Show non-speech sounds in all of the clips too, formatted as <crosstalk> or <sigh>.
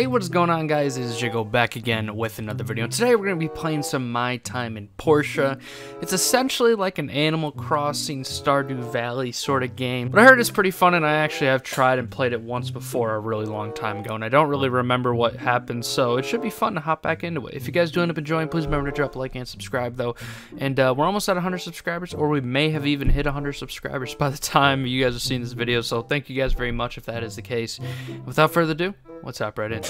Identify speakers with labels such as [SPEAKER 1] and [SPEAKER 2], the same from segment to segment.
[SPEAKER 1] Hey, what is going on guys? It is Jaco back again with another video. Today we're going to be playing some My Time in Portia. It's essentially like an Animal Crossing Stardew Valley sort of game. But I heard it's pretty fun and I actually have tried and played it once before a really long time ago. And I don't really remember what happened, so it should be fun to hop back into it. If you guys do end up enjoying, please remember to drop a like and subscribe though. And uh, we're almost at 100 subscribers, or we may have even hit 100 subscribers by the time you guys are seeing this video. So thank you guys very much if that is the case. Without further ado, hop right in.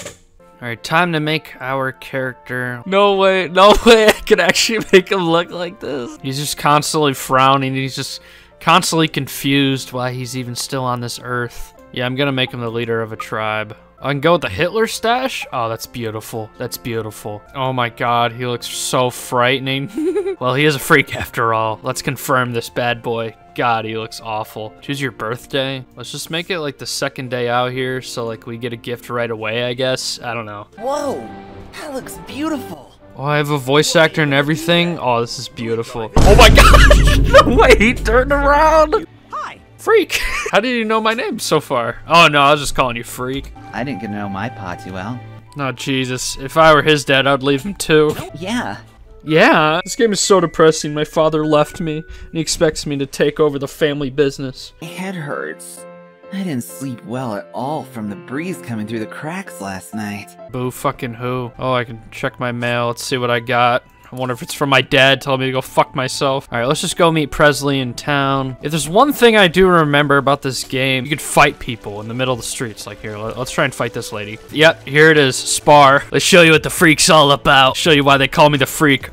[SPEAKER 1] Alright, time to make our character. No way, no <laughs> way I could actually make him look like this. He's just constantly frowning. He's just constantly confused why he's even still on this earth. Yeah, I'm gonna make him the leader of a tribe. I can go with the Hitler stash? Oh, that's beautiful. That's beautiful. Oh my god, he looks so frightening. <laughs> well, he is a freak after all. Let's confirm this bad boy. God, he looks awful. Choose your birthday. Let's just make it like the second day out here so like we get a gift right away, I guess. I don't know.
[SPEAKER 2] Whoa, that looks beautiful.
[SPEAKER 1] Oh, I have a voice actor and everything. Oh, this is beautiful. <laughs> Oh my god! <laughs> no way, he turned around!
[SPEAKER 2] Hi.
[SPEAKER 1] Freak! <laughs> How did you know my name so far? Oh no, I was just calling you Freak.
[SPEAKER 2] I didn't get to know my pa too well.
[SPEAKER 1] Oh, Jesus. If I were his dad, I'd leave him too.
[SPEAKER 2] Yeah,
[SPEAKER 1] Yeah. This game is so depressing. My father left me, and he expects me to take over the family business.
[SPEAKER 2] my head hurts. I didn't sleep well at all from the breeze coming through the cracks last night.
[SPEAKER 1] Boo fucking who. Oh, I can check my mail. Let's see what I got. I wonder if it's from my dad telling me to go fuck myself. All right, let's just go meet Presley in town. If there's one thing I do remember about this game, you could fight people in the middle of the streets. Like here, let- let's try and fight this lady. Yep, here it is, spar. Let's show you what the freak's all about. Show you why they call me the freak.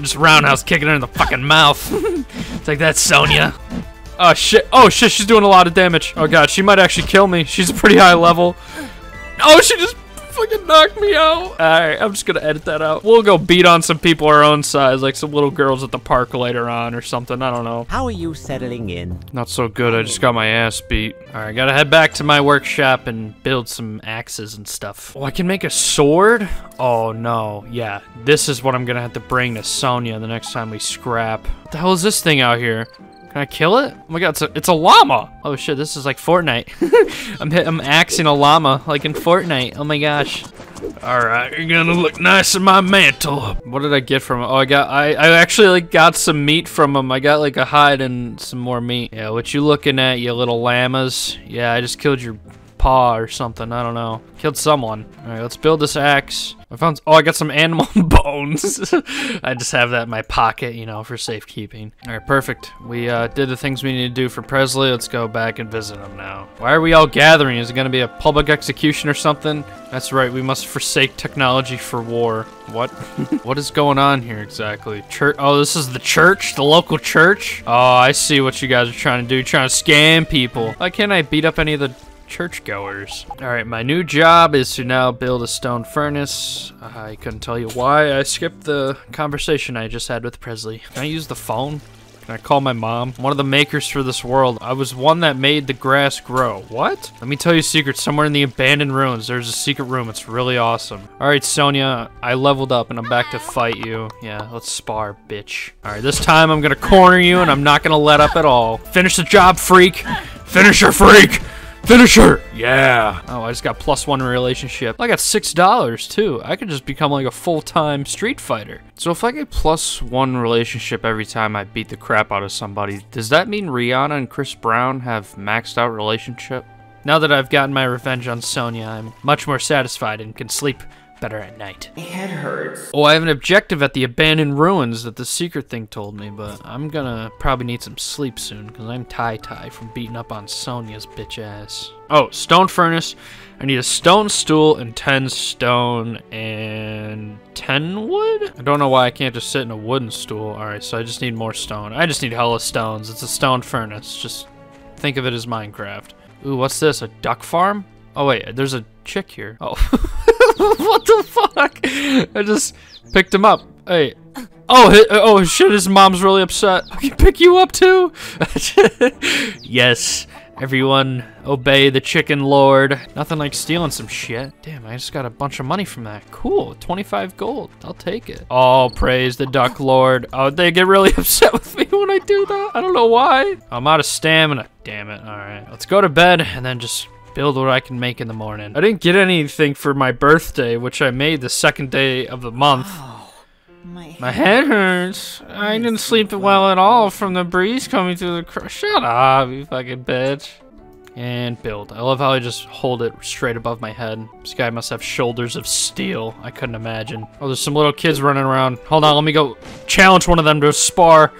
[SPEAKER 1] Just roundhouse kicking her in the fucking mouth. <laughs> Take that, Sonia. Oh shit. Oh shit, she's doing a lot of damage. Oh god, she might actually kill me. She's a pretty high level. Oh, she just fucking knocked me out. Alright, I'm just gonna edit that out. We'll go beat on some people our own size, like some little girls at the park later on or something. I don't know.
[SPEAKER 3] How are you settling in?
[SPEAKER 1] Not so good. I just got my ass beat. Alright, gotta head back to my workshop and build some axes and stuff. Oh, I can make a sword? Oh, no. Yeah, this is what I'm gonna have to bring to Sonia the next time we scrap. What the hell is this thing out here? Can I kill it? Oh my god, it's a, it's a llama! Oh shit, this is like Fortnite. <laughs> I'm hit, I'm axing a llama like in Fortnite. Oh my gosh. Alright, you're gonna look nice in my mantle. What did I get from him? Oh, I got, I, I actually like got some meat from him. I got like a hide and some more meat. Yeah, what you looking at, you little llamas? Yeah, I just killed your paw or something. I don't know. Killed someone. Alright, let's build this axe. I found, oh, I got some animal <laughs> bones. <laughs> I just have that in my pocket, you know, for safekeeping. Alright, perfect. We uh, did the things we need to do for Presley. Let's go back and visit him now. Why are we all gathering? Is it going to be a public execution or something? That's right, we must forsake technology for war. What? <laughs> what is going on here exactly? Church? Oh, this is the church? The local church? Oh, I see what you guys are trying to do. Trying to scam people. Why can't I beat up any of the churchgoers. All right, my new job is to now build a stone furnace. I couldn't tell you why. I skipped the conversation I just had with Presley. Can I use the phone? Can I call my mom? One of the makers for this world. I was one that made the grass grow. What? Let me tell you a secret. Somewhere in the abandoned ruins, there's a secret room. It's really awesome. All right, Sonia, I leveled up and I'm back to fight you. Yeah, let's spar, bitch. All right, this time I'm gonna corner you and I'm not gonna let up at all. Finish the job, freak. Finish her, freak. Finisher! Yeah! Oh, I just got plus one relationship. I got six dollars too. I could just become like a full-time street fighter. So if I get plus one relationship every time I beat the crap out of somebody, does that mean Rihanna and Chris Brown have maxed out relationship? Now that I've gotten my revenge on Sonia, I'm much more satisfied and can sleep better at night.
[SPEAKER 2] My head hurts.
[SPEAKER 1] Oh, I have an objective at the abandoned ruins that the secret thing told me, but I'm gonna probably need some sleep soon because I'm tie-tie from beating up on Sonia's bitch ass. Oh, stone furnace. I need a stone stool and 10 stone and 10 wood? I don't know why I can't just sit in a wooden stool. Alright, so I just need more stone. I just need hella stones. It's a stone furnace. Just think of it as Minecraft. Ooh, what's this? A duck farm? Oh wait, there's a chick here. Oh. <laughs> <laughs> what the fuck? I just picked him up. Hey. Oh, hi- uh, oh shit, his mom's really upset. I can pick you up too? <laughs> yes. Everyone obey the chicken lord. Nothing like stealing some shit. Damn, I just got a bunch of money from that. Cool, 25 gold. I'll take it. Oh, praise the duck lord. Oh, they get really <laughs> upset with me when I do that. I don't know why. I'm out of stamina. Damn it. All right, let's go to bed and then just build what I can make in the morning. I didn't get anything for my birthday, which I made the second day of the month.
[SPEAKER 2] Oh, my,
[SPEAKER 1] My head hurts. I didn't sleep well at all from the breeze coming through the cr- Shut up, you fucking bitch. And build. I love how I just hold it straight above my head. This guy must have shoulders of steel. I couldn't imagine. Oh, there's some little kids running around. Hold on, let me go challenge one of them to a spar.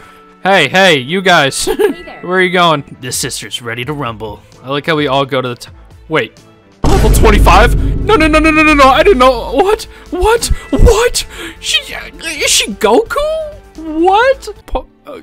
[SPEAKER 1] Hey, hey, you guys. <laughs> Hey Where are you going? The sister's ready to rumble. I like how we all go to the t- Wait. Level 25? No, no, no, no, no, no, no. I didn't know. What? What? What? She, is she Goku? What? Po- uh,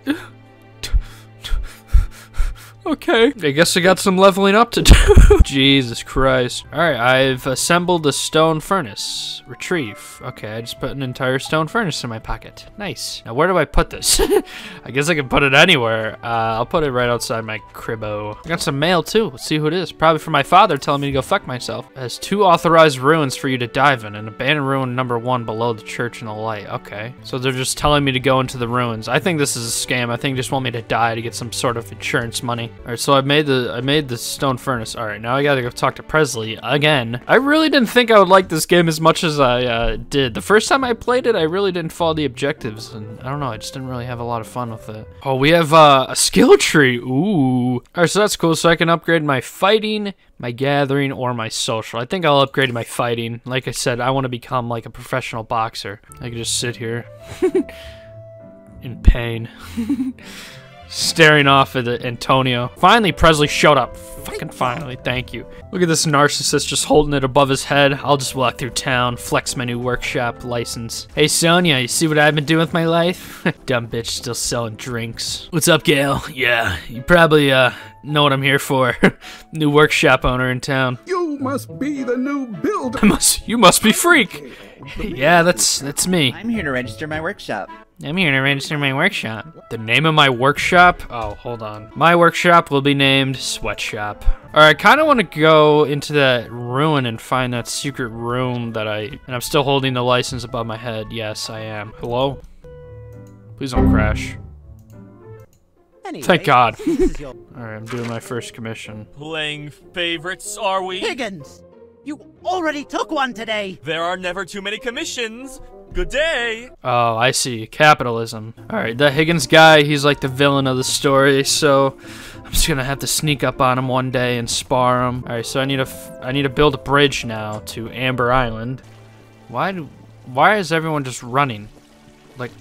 [SPEAKER 1] Okay. I guess I got some leveling up to do. <laughs> Jesus Christ. Alright, I've assembled a stone furnace. Retrieve. Okay, I just put an entire stone furnace in my pocket. Nice. Now, where do I put this? <laughs> I guess I can put it anywhere. Uh, I'll put it right outside my cribbo. I got some mail, too. Let's see who it is. Probably from my father telling me to go fuck myself. It has two authorized ruins for you to dive in. An abandoned ruin number one below the church in the light. Okay. So they're just telling me to go into the ruins. I think this is a scam. I think they just want me to die to get some sort of insurance money. All right, so I made the I made the stone furnace. All right, now I gotta go talk to Presley again. I really didn't think I would like this game as much as I uh, did. The first time I played it, I really didn't follow the objectives, and I don't know, I just didn't really have a lot of fun with it. Oh, we have uh, a skill tree. Ooh. All right, so that's cool. So I can upgrade my fighting, my gathering, or my social. I think I'll upgrade my fighting. Like I said, I want to become like a professional boxer. I can just sit here <laughs> in pain. <laughs> staring off at Antonio. Finally, Presley showed up. Fucking finally, thank you. Look at this narcissist just holding it above his head. I'll just walk through town, flex my new workshop license. Hey, Sonia, you see what I've been doing with my life? <laughs> Dumb bitch still selling drinks. What's up, Gale? Yeah, you probably, uh, know what I'm here for. <laughs> new workshop owner in town.
[SPEAKER 3] You must be the new builder. <laughs>
[SPEAKER 1] I must, you must be Freak. yeah, that's, that's me.
[SPEAKER 2] I'm here to register my workshop.
[SPEAKER 1] I'm here to register my workshop. The name of my workshop? Oh, hold on. My workshop will be named Sweatshop. Alright, I kind of want to go into that ruin and find that secret room that I... And I'm still holding the license above my head. Yes, I am. Hello? Please don't crash.
[SPEAKER 4] Anyway,
[SPEAKER 1] Thank God.
[SPEAKER 4] your <laughs>
[SPEAKER 1] Alright, I'm doing my first commission.
[SPEAKER 5] Playing favorites, are we?
[SPEAKER 4] Higgins. You already took one today.
[SPEAKER 5] There are never too many commissions. Good day.
[SPEAKER 1] Oh, I see. Capitalism. Alright, that Higgins guy, he's like the villain of the story, so I'm just gonna have to sneak up on him one day and spar him. Alright, so I need to I need to build a bridge now to Amber Island. Why do why is everyone just running? Like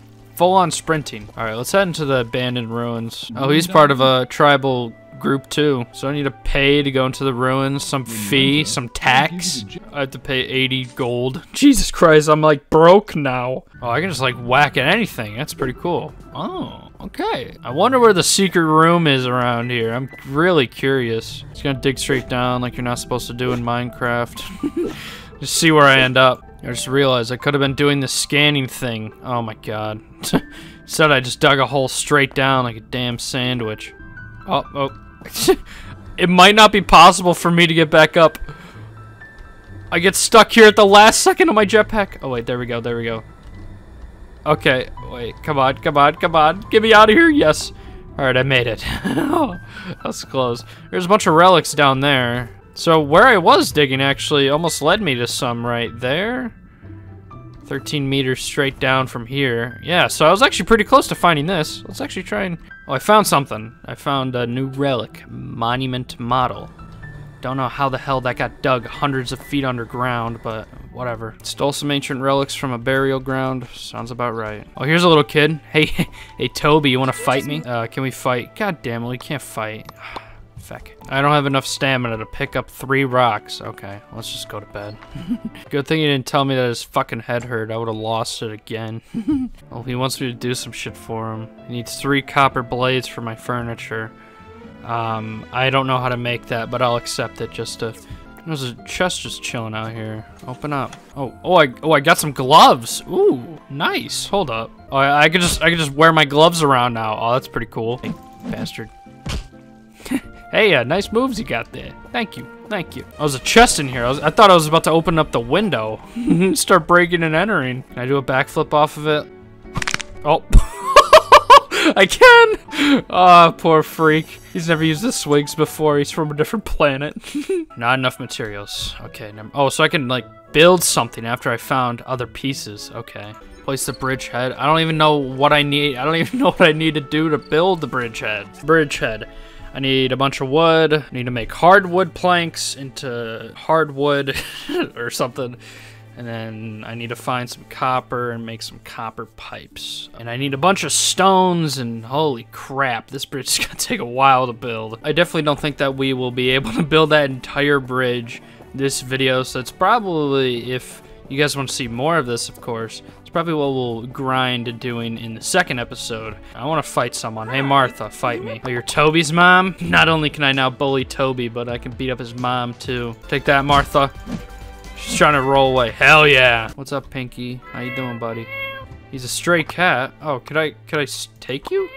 [SPEAKER 1] full on sprinting. Alright, let's head into the abandoned ruins. Oh, he's part of a tribal group too. So I need to pay to go into the ruins, some fee, some tax. I have to pay 80 gold. <laughs> Jesus Christ, I'm like broke now. Oh, I can just like whack at anything. That's pretty cool. Oh, okay. I wonder where the secret room is around here. I'm really curious. Just gonna dig straight down like you're not supposed to do in Minecraft. <laughs> just see where I end up. I just realized I could have been doing the scanning thing. Oh my god. <laughs> Instead, I just dug a hole straight down like a damn sandwich. Oh, oh. <laughs> it might not be possible for me to get back up. I get stuck here at the last second of my jetpack. Oh, wait, there we go, there we go. Okay, wait, come on, come on, come on. Get me out of here, yes. Alright, I made it. <laughs> that's close. There's a bunch of relics down there. So where I was digging actually almost led me to some right there. 13 meters straight down from here. Yeah, so I was actually pretty close to finding this. Let's actually try and... Oh, I found something. I found a new relic. Monument model. Don't know how the hell that got dug hundreds of feet underground, but whatever. Stole some ancient relics from a burial ground. Sounds about right. Oh, here's a little kid. Hey, <laughs> hey, Toby, you want to fight me? Uh, can we fight? God damn it, we can't fight. <sighs> Feck. I don't have enough stamina to pick up three rocks. Okay, let's just go to bed. <laughs> Good thing you didn't tell me that his fucking head hurt. I would have lost it again. well, <laughs> he wants me to do some shit for him. He needs three copper blades for my furniture. Um, I don't know how to make that, but I'll accept it just to... There's a chest just chilling out here. Open up. Oh, oh, I, oh, I got some gloves. Ooh, nice. Hold up. Oh, I, I could just, I could just wear my gloves around now. Oh, that's pretty cool. Hey, bastard. Hey, uh, nice moves you got there. Thank you, thank you. Oh, there's a chest in here. I, was, I thought I was about to open up the window, <laughs> start breaking and entering. Can I do a backflip off of it? Oh. <laughs> I can! Oh, poor freak. He's never used the swigs before. He's from a different planet. <laughs> Not enough materials. Okay, Oh, so I can, like, build something after I found other pieces. Okay. Place the bridgehead. I don't even know what I need. I don't even know what I need to do to build the bridgehead. Bridgehead. I need a bunch of wood. I need to make hardwood planks into hardwood <laughs> or something. And then I need to find some copper and make some copper pipes. And I need a bunch of stones and holy crap, this bridge is <laughs> gonna take a while to build. I definitely don't think that we will be able to build that entire bridge this video, so it's probably, if you guys want to see more of this, of course, it's probably what we'll grind to doing in the second episode. I want to fight someone. Hey, Martha, fight me. Oh, you're Toby's mom? Not only can I now bully Toby, but I can beat up his mom, too. Take that, Martha. She's trying to roll away. Hell yeah. What's up, Pinky? How you doing, buddy? He's a stray cat. Oh, could I, could I take you?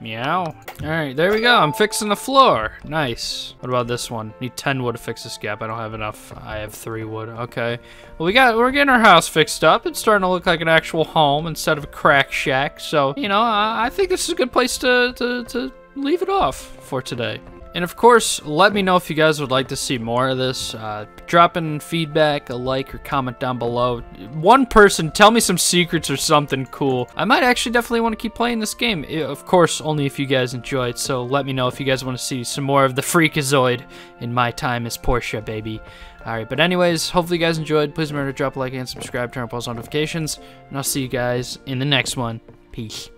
[SPEAKER 1] Meow. Alright, there we go. I'm fixing the floor. Nice. What about this one? Need 10 wood to fix this gap. I don't have enough. I have 3 wood. Okay. Well, we got, we're getting our house fixed up. It's starting to look like an actual home instead of a crack shack. So, you know, I, I think this is a good place to, to, to leave it off for today. And of course, let me know if you guys would like to see more of this. Uh, drop in feedback, a like, or comment down below. One person, tell me some secrets or something cool. I might actually definitely want to keep playing this game. Of course, only if you guys enjoy it. So let me know if you guys want to see some more of the Freakazoid in my time as Portia, baby. Alright, but anyways, hopefully you guys enjoyed. Please remember to drop a like and subscribe, turn on post notifications. And I'll see you guys in the next one. Peace.